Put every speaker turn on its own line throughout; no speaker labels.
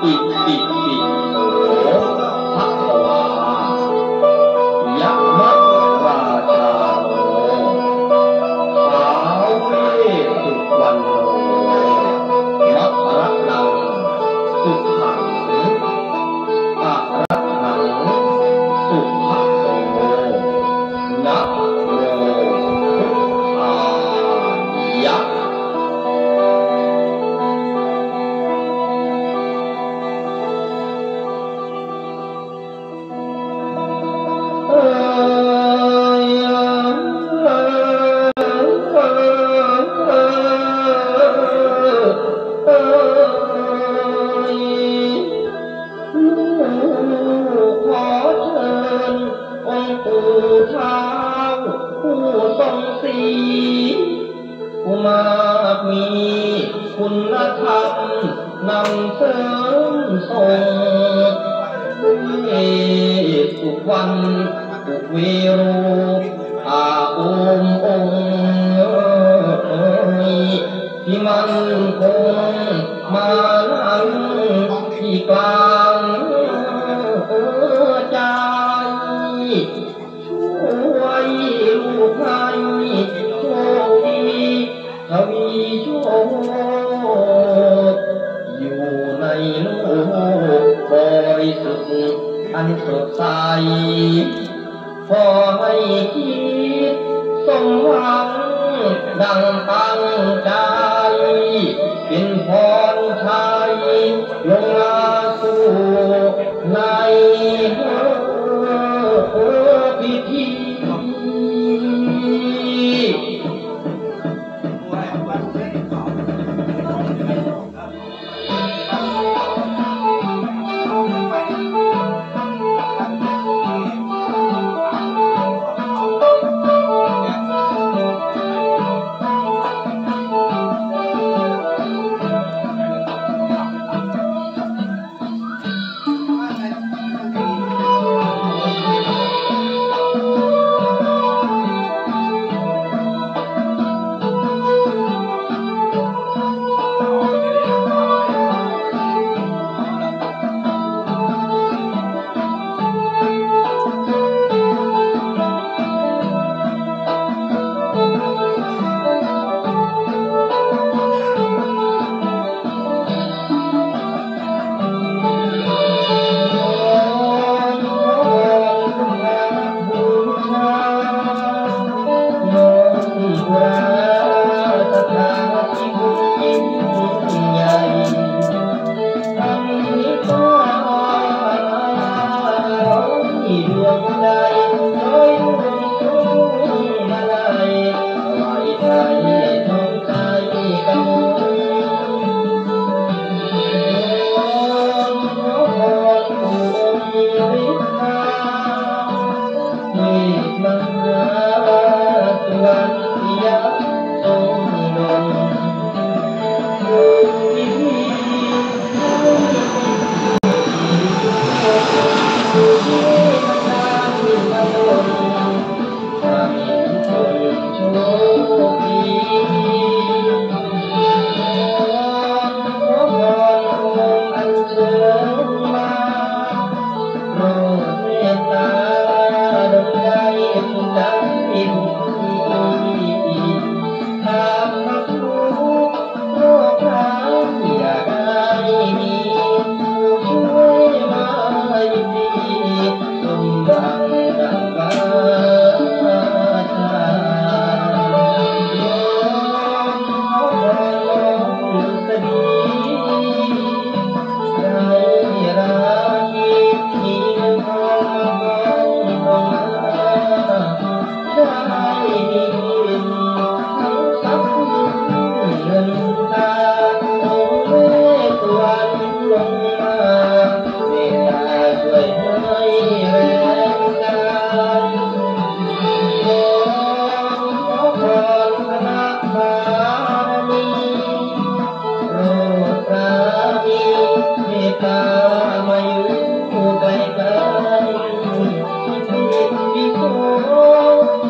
嗯嗯。าคมีคุณธรรมนำเสริมส่งเอทุกวันทุกวโรูอาโอ ให้คิดสมหวังดังตั้งใจเป็นพรชัยลงมาสู่ในพิธี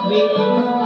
me.